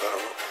time.